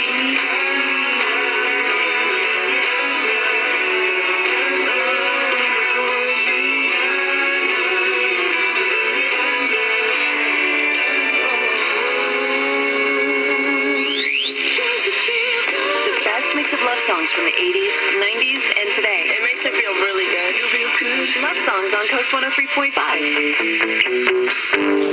The best mix of love songs from the 80s, 90s, and today. It makes you feel really good. Love songs on Coast 103.5.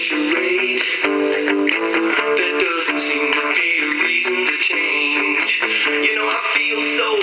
charade. There doesn't seem to be a reason to change. You know, I feel so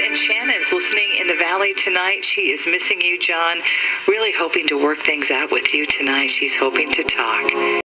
And Shannon's listening in the valley tonight. She is missing you, John. Really hoping to work things out with you tonight. She's hoping to talk.